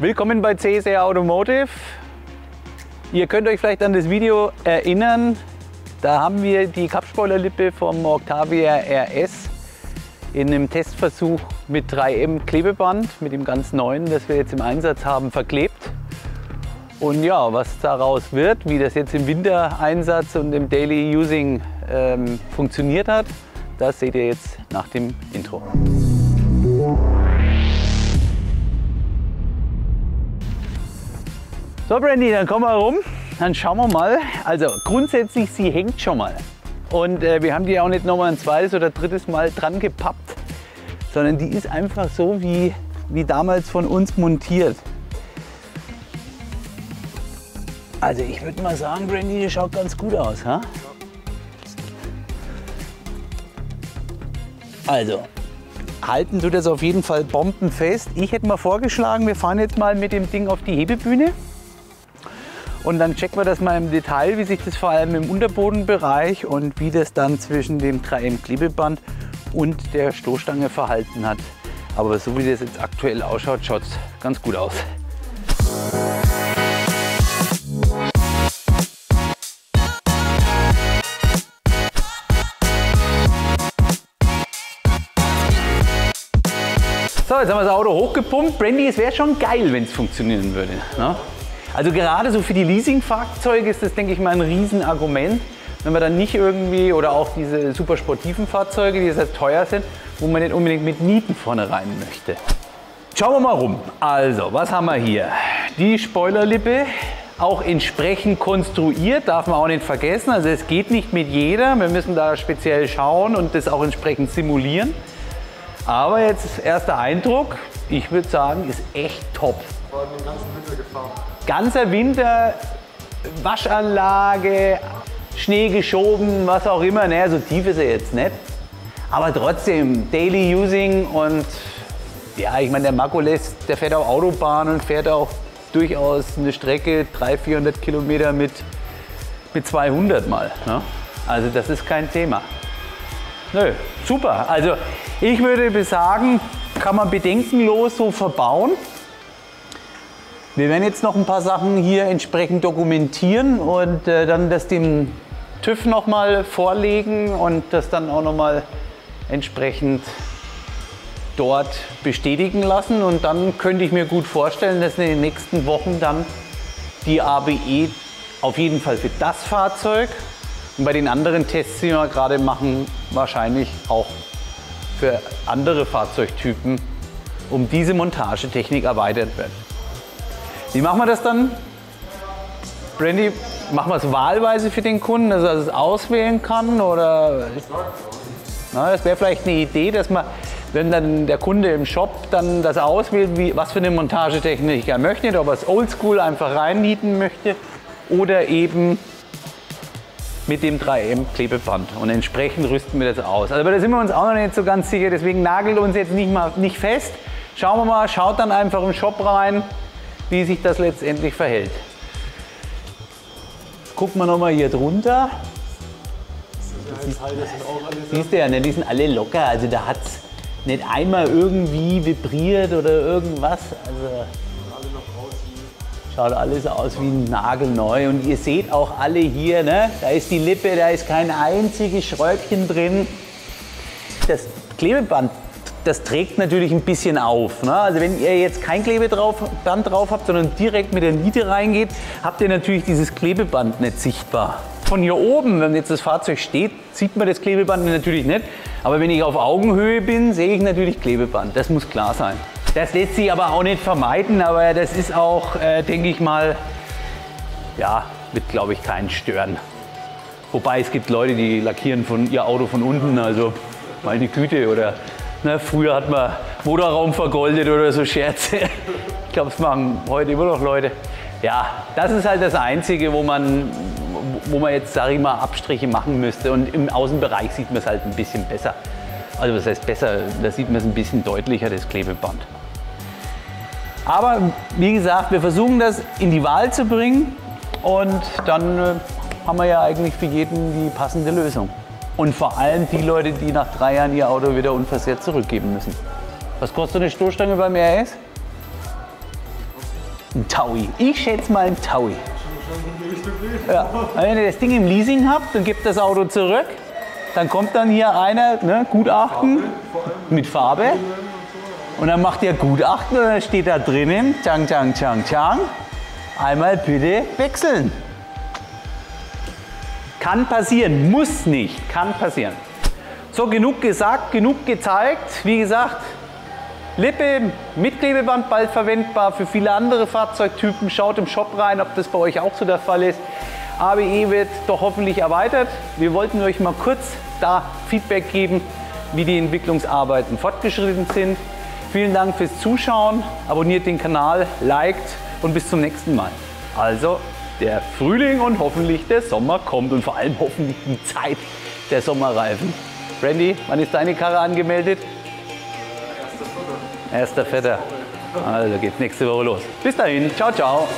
Willkommen bei CSR Automotive. Ihr könnt euch vielleicht an das Video erinnern. Da haben wir die Kapspoilerlippe vom Octavia RS in einem Testversuch mit 3M Klebeband, mit dem ganz neuen, das wir jetzt im Einsatz haben, verklebt. Und ja, was daraus wird, wie das jetzt im Wintereinsatz und im Daily Using ähm, funktioniert hat, das seht ihr jetzt nach dem Intro. So Brandy, dann kommen wir rum. Dann schauen wir mal. Also grundsätzlich, sie hängt schon mal. Und äh, wir haben die auch nicht nochmal ein zweites oder drittes Mal dran gepappt, sondern die ist einfach so wie, wie damals von uns montiert. Also ich würde mal sagen, Brandy, die schaut ganz gut aus. Ha? Also, halten tut das auf jeden Fall bombenfest. Ich hätte mal vorgeschlagen, wir fahren jetzt mal mit dem Ding auf die Hebebühne. Und dann checken wir das mal im Detail, wie sich das vor allem im Unterbodenbereich und wie das dann zwischen dem 3M-Klebeband und der Stoßstange verhalten hat. Aber so wie das jetzt aktuell ausschaut, schaut es ganz gut aus. So, jetzt haben wir das Auto hochgepumpt. Brandy, es wäre schon geil, wenn es funktionieren würde. Ne? Also gerade so für die Leasingfahrzeuge ist das, denke ich mal, ein Riesenargument. Wenn man dann nicht irgendwie, oder auch diese super sportiven Fahrzeuge, die sehr teuer sind, wo man nicht unbedingt mit Nieten vorne rein möchte. Schauen wir mal rum. Also, was haben wir hier? Die Spoilerlippe, auch entsprechend konstruiert, darf man auch nicht vergessen. Also es geht nicht mit jeder, wir müssen da speziell schauen und das auch entsprechend simulieren. Aber jetzt erster Eindruck, ich würde sagen, ist echt top. Vor allem den ganzen Winter gefahren. Ganzer Winter, Waschanlage, Schnee geschoben, was auch immer. Naja, so tief ist er jetzt nicht. Aber trotzdem, Daily Using und ja, ich meine, der Makules, der fährt auch Autobahn und fährt auch durchaus eine Strecke, 300, 400 Kilometer mit, mit 200 mal. Ne? Also das ist kein Thema. Nö, super. Also ich würde sagen, kann man bedenkenlos so verbauen. Wir werden jetzt noch ein paar Sachen hier entsprechend dokumentieren und äh, dann das dem TÜV nochmal vorlegen und das dann auch nochmal entsprechend dort bestätigen lassen. Und dann könnte ich mir gut vorstellen, dass in den nächsten Wochen dann die ABE auf jeden Fall für das Fahrzeug und bei den anderen Tests, die wir gerade machen, wahrscheinlich auch für andere Fahrzeugtypen um diese Montagetechnik erweitert wird. Wie machen wir das dann? Brandy, machen wir es wahlweise für den Kunden, dass er es auswählen kann? Oder na, das wäre vielleicht eine Idee, dass man, wenn dann der Kunde im Shop dann das auswählt, wie, was für eine Montagetechnik er möchte, ob er es oldschool einfach reinnieten möchte oder eben mit dem 3M Klebeband und entsprechend rüsten wir das aus. Aber da sind wir uns auch noch nicht so ganz sicher, deswegen nagelt uns jetzt nicht, mal, nicht fest. Schauen wir mal, schaut dann einfach im Shop rein, wie sich das letztendlich verhält. Gucken wir noch mal hier drunter. Siehst du ja, ne, die sind alle locker, also da hat es nicht einmal irgendwie vibriert oder irgendwas. Also Schaut alles aus wie nagelneu. Und ihr seht auch alle hier, ne? da ist die Lippe, da ist kein einziges Schräubchen drin. Das Klebeband, das trägt natürlich ein bisschen auf. Ne? Also wenn ihr jetzt kein Klebeband drauf habt, sondern direkt mit der Niete reingeht, habt ihr natürlich dieses Klebeband nicht sichtbar. Von hier oben, wenn jetzt das Fahrzeug steht, sieht man das Klebeband natürlich nicht. Aber wenn ich auf Augenhöhe bin, sehe ich natürlich Klebeband. Das muss klar sein. Das lässt sich aber auch nicht vermeiden, aber das ist auch, äh, denke ich mal, ja, wird glaube ich keinen stören. Wobei es gibt Leute, die lackieren von ihr Auto von unten, also meine Güte oder ne, früher hat man Motorraum vergoldet oder so Scherze. Ich glaube, das machen heute immer noch Leute. Ja, das ist halt das Einzige, wo man, wo man jetzt, sage ich mal, Abstriche machen müsste. Und im Außenbereich sieht man es halt ein bisschen besser. Also was heißt besser, da sieht man es ein bisschen deutlicher, das Klebeband. Aber wie gesagt, wir versuchen das in die Wahl zu bringen und dann äh, haben wir ja eigentlich für jeden die passende Lösung. Und vor allem die Leute, die nach drei Jahren ihr Auto wieder unversehrt zurückgeben müssen. Was kostet eine Stoßstange beim RS? Ein Taui. Ich schätze mal ein Taui. Ja. Wenn ihr das Ding im Leasing habt und gebt das Auto zurück, dann kommt dann hier einer, ne, Gutachten mit Farbe. Und dann macht ihr Gutachten und dann steht da drinnen, tang, tang, tang, tang, einmal bitte wechseln. Kann passieren, muss nicht, kann passieren. So, genug gesagt, genug gezeigt. Wie gesagt, Lippe mit Klebeband bald verwendbar für viele andere Fahrzeugtypen. Schaut im Shop rein, ob das bei euch auch so der Fall ist. ABE wird doch hoffentlich erweitert. Wir wollten euch mal kurz da Feedback geben, wie die Entwicklungsarbeiten fortgeschritten sind. Vielen Dank fürs Zuschauen. Abonniert den Kanal, liked und bis zum nächsten Mal. Also, der Frühling und hoffentlich der Sommer kommt und vor allem hoffentlich die Zeit der Sommerreifen. Randy, wann ist deine Karre angemeldet? Erster Vetter. Also geht's nächste Woche los. Bis dahin, ciao, ciao.